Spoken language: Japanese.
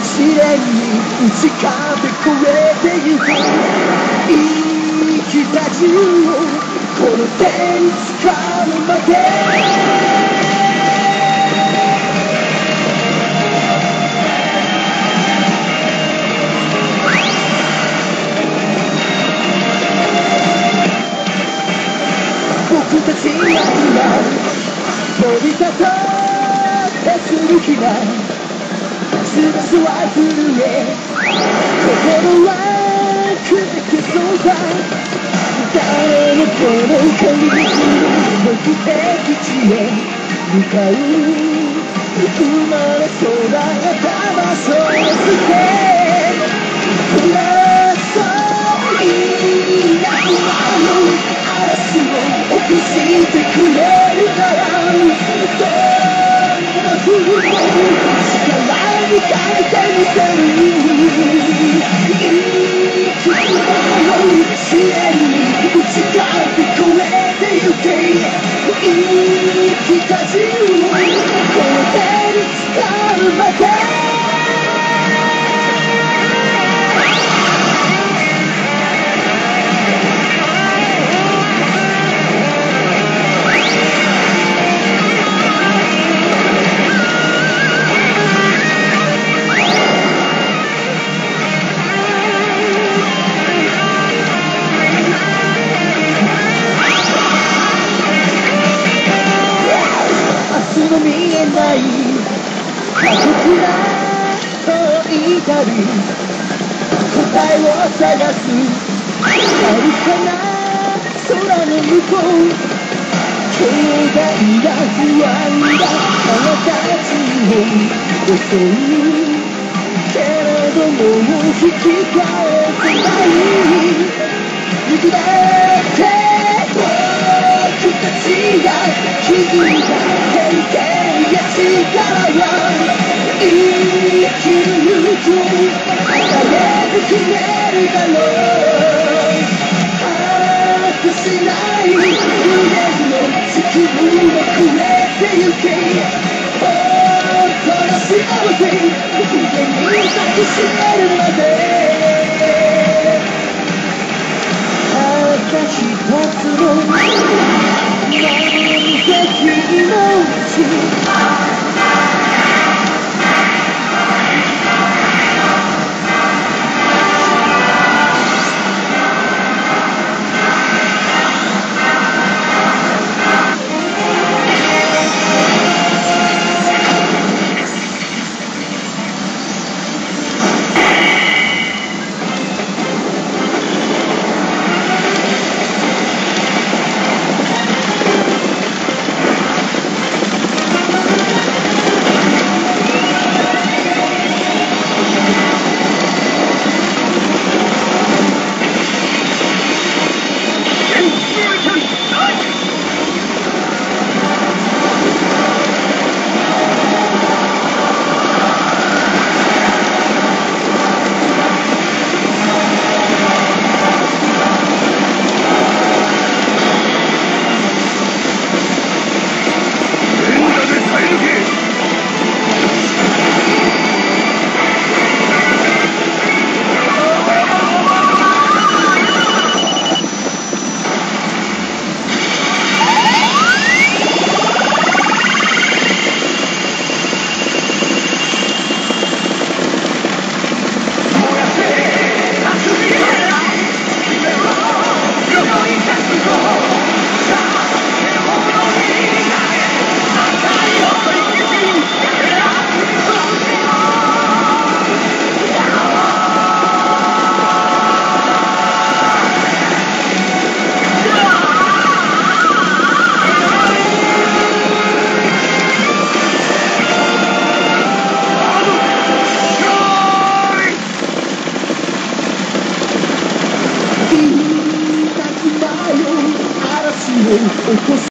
試練に打ち勝って越えてゆく生きた自由をこの手に掴むまで僕たちが今飛び立とうってする日が翼は震え心は砕けそうだ誰の手の限り目的地へ向かう生まれそうだ騙そうしてプラスいなくなる嵐を起こしてくれるならどんな風も力に変えてみせる生きるの試ない。過酷な遠い旅答えを探すあるかな空の向こう強大な不安があなたたちを襲うけれども引き返せない肉だ。って僕たちが気づいた生きる勇気を与えてくれるだろう果てしない無限の地球をくれてゆけ本当の幸せ胸に抱きしめるまでたった一つの何で君の痛くない嵐を起こす